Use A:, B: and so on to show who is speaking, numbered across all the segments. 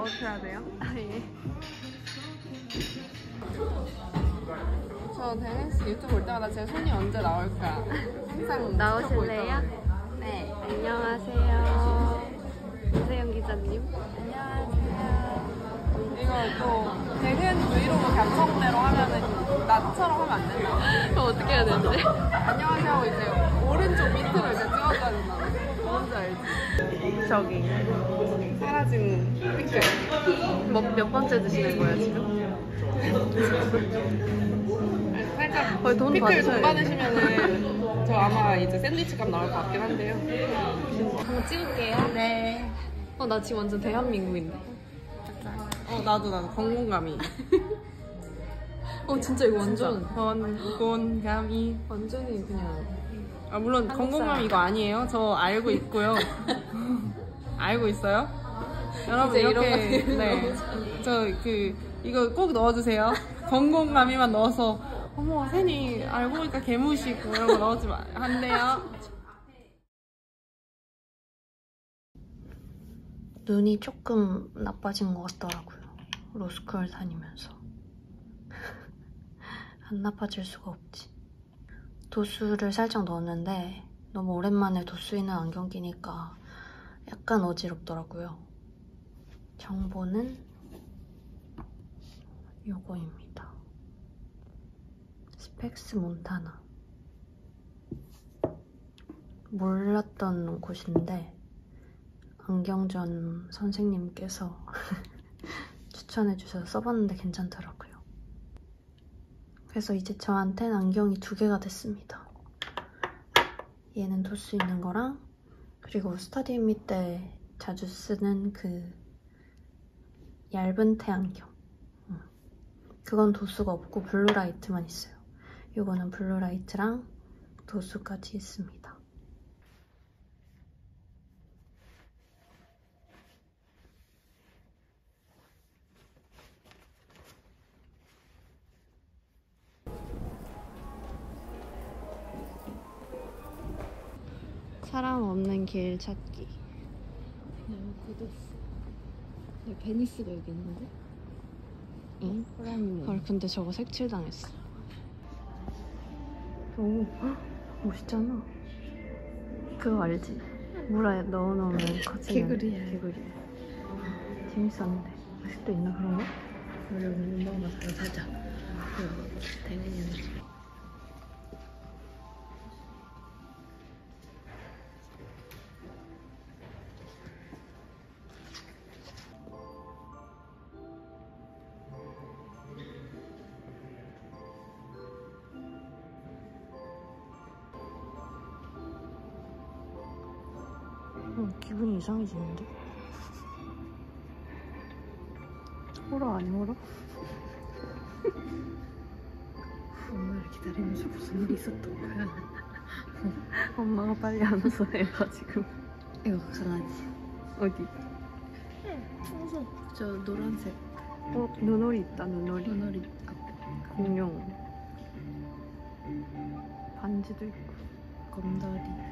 A: 넣어주셔야 돼요.
B: 아, 예.
A: 저 데니스 유튜브 볼 때마다 제 손이 언제 나올까 항상
B: 나오실래요? 네. 안녕하세요. 이세영 기자님. 안녕하세요.
A: 이거 또 대근 브이로그 감성대로 하면은 나처럼 하면 안 된다.
B: 그럼 어떻게 해야 되는데?
A: 안녕하세요 하고 이제 오른쪽 밑으로 이제 찍어줘야 된다. 뭔지 알지?
B: 저기.
A: 사라진 픽셀.
B: 뭐, 몇 번째 드시는 거예요, 지금?
A: 살짝
B: 거의 돈
A: 피클 돈 받으시면은 저 아마 이제 샌드위치 값 나올 것 같긴 한데요.
B: 한번 찍을게요. 네. 어, 나 지금 완전 대한민국인데.
A: 어 나도 나도 건공감이.
B: 어, 진짜 이거 완전.
A: 건공감이.
B: 완전히 그냥.
A: 아 물론
B: 한국
A: 건공감
B: 사람.
A: 이거 아니에요. 저 알고 있고요. 알고 있어요? 여러분 이렇게
B: 거
A: 네. 저 그 이거 꼭 넣어주세요. 건공감이만 넣어서 어머 세니 알고 보니까 개무시고 이런 거 넣어주면 안 돼요.
B: 눈이 조금 나빠진 것 같더라고요. 로스쿨 다니면서. 안 나빠질 수가 없지. 도수를 살짝 넣었는데 너무 오랜만에 도수 있는 안경 끼니까 약간 어지럽더라고요. 정보는 요거입니다. 스펙스 몬타나. 몰랐던 곳인데 안경전 선생님께서 추천해 주셔서 써봤는데 괜찮더라고요. 그래서 이제 저한텐 안경이 두 개가 됐습니다. 얘는 도수 있는 거랑 그리고 study with me 때 자주 쓰는 그 얇은 테 안경. 음. 그건 도수가 없고 blue light만 있어요. 이거는 blue light랑 도수까지 있습니다. 사람 없는 길 찾기.
C: 너무 굳었어. 야, 베니스가 여기 있는데?
B: 응?
C: 호랑이
B: 헐, 근데 저거 색칠당했어. 오, 헉, 멋있잖아. 그거 알지? 물에 넣어놓으면 커지는
C: 개구리야.
B: 개구리. 재밌었는데. 아직도 있나 그런 거?
C: 우리 오늘 가서 사자. 그 대근이
B: 이 이상해지는데? 호러 아니 호러?
C: 엄마를 기다리면서 무슨 일이 있었던 거야?
B: 엄마가 빨리 안 와서 애가 지금
C: 이거 강아지.
B: 어디?
C: 저 노란색
B: 어, 눈오리 있다 눈오리.
C: 눈오리 앞에
B: 공룡. 반지도 있고.
C: 검다리.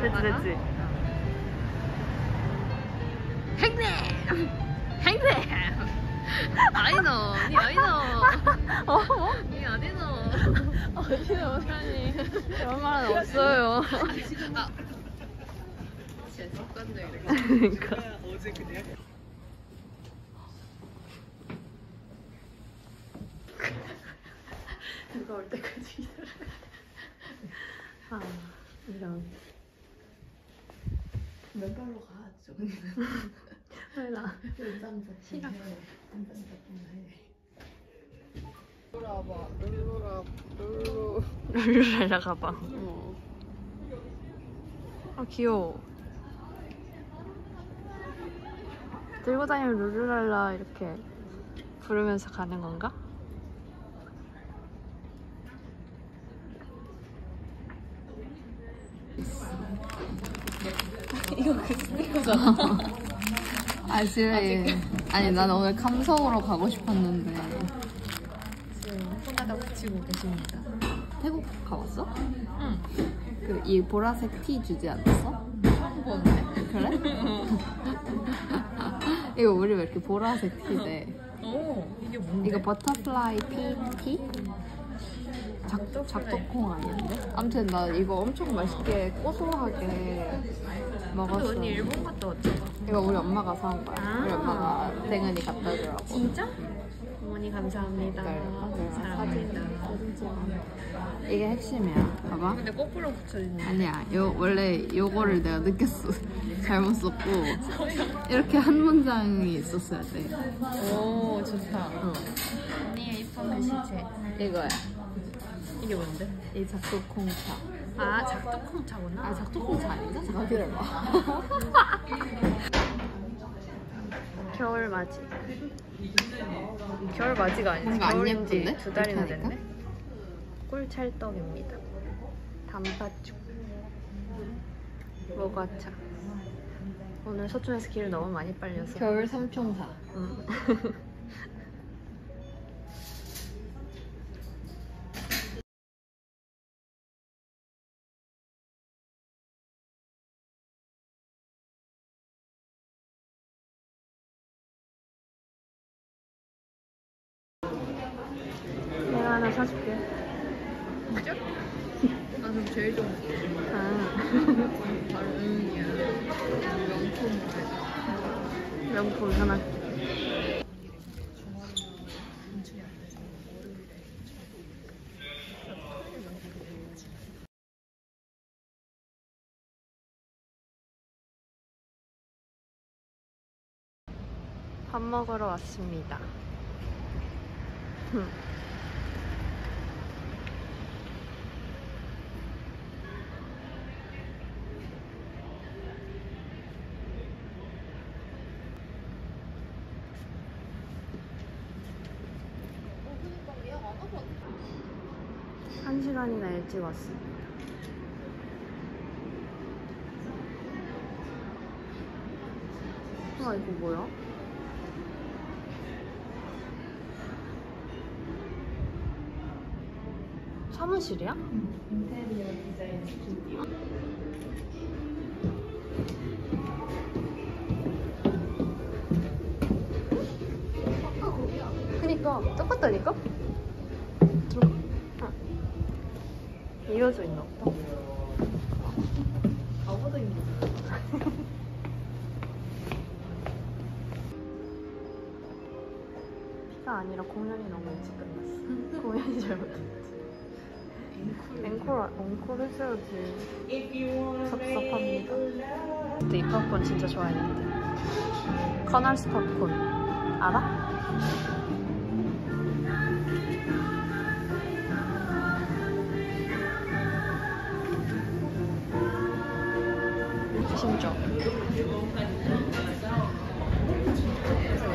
B: 됐지 됐지.
C: 아니노, 니 아니노.
B: 어?
C: 니 아니노.
B: 어디에 오다니. 그런 말은 없어요.
C: 아. 진짜 습관적이네.
B: 그러니까. 누가 올 때까지 기다려. 아, 이런.
C: 맨발로 가, 저기는.
B: 왜 나?
C: 연장
B: 싫어.
C: 연장 해.
A: 와봐. 룰루라 룰루.
B: 룰루랄라 가방.
A: 어.
B: 아 귀여워. 들고 다니면 룰루랄라 이렇게 부르면서 가는 건가?
C: 아 집에 아니 난 오늘 감성으로 가고 싶었는데
B: 지금 손에다 붙이고 계십니다.
C: 태국 가봤어?
B: 응.
C: 그 이 보라색 티 주지 않았어?
B: 처음 보는데?
C: 그래? 이거 우리 왜 이렇게 보라색 티대?
B: 오 이게 뭔데?
C: 이거 butterfly pea tea? 작, 작덕콩 아니었는데? 아무튼 나 이거 엄청 맛있게 고소하게 먹었어.
B: 언니 일본 갔다 왔잖아.
C: 이거 우리 엄마가 사온 거야. 우리
B: 아.
C: 엄마가 댕은이 갖다 주라고.
B: 진짜? 어머니 감사합니다.
C: 네.
B: 사랑합니다.
C: 이게 핵심이야. 봐봐.
B: 근데 거꾸로 붙여있는.
C: 아니야. 요 원래 요거를 내가 느꼈어. 잘못 썼고 이렇게 한 문장이 있었어야 돼.
B: 오 좋다.
C: 어.
B: 언니의 이쁜 글씨체.
C: 이거야.
B: 이게 뭔데?
C: 이 작두콩차.
B: 아 작두콩 차구나.
C: 아 작두콩 차 아닌가? 잠깐 기다려봐.
B: 겨울 맞이. 겨울 맞이가 아니지. 겨울인지? 두 달이나? 됐네. 꿀찰떡입니다. 단팥죽. 모과차. 오늘 서촌에서 길을 너무 많이 빨려서.
C: 겨울 삼총사.
B: 응.
C: 나좀 제일 좋은 거.
B: 아,
C: 다른이야. 명품.
B: 명품 하나. 밥 먹으러 왔습니다. 한 일찍 왔습니다. 와 이거 뭐야? 사무실이야? 그니까 똑같다니까? 이어져 있나 보다. 가보다 있는 피가 아니라 공연이 너무 일찍 끝났어. 공연이 잘못했지. 앵콜, 앵콜 했어야지. 섭섭합니다. 근데 이 팝콘 진짜 좋아했는데. 커널스 팝콘. 알아?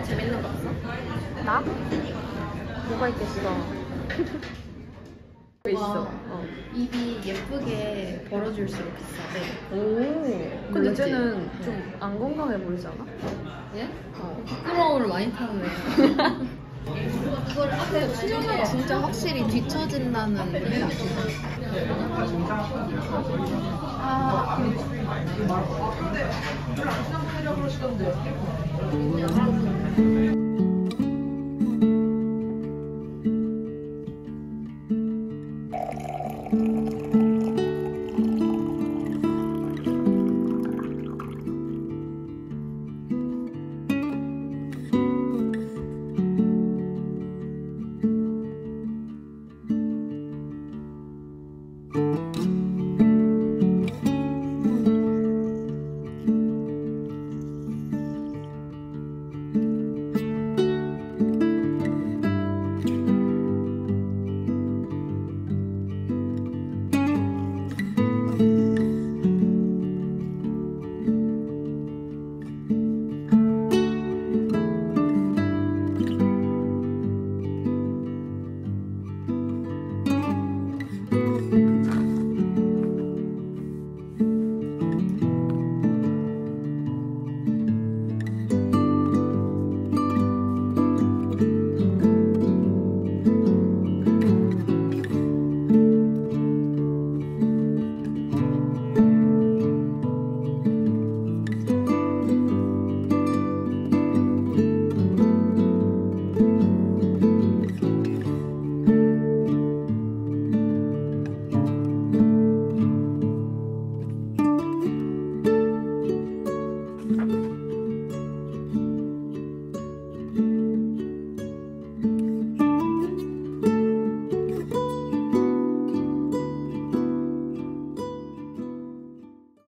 C: 재밌는 거 봤어?
B: 나? 뭐가 있겠어. 있어. 어.
C: 입이 예쁘게 벌어질수록 비싸대.
B: 오. 근데
C: 몰랐지?
B: 쟤는 좀 안 건강해 보이지 않아?
C: 예?
B: 어.
C: 부끄러움을 많이 애. 그걸 앞에 치면 진짜 확실히 뒤처진다는 게 아.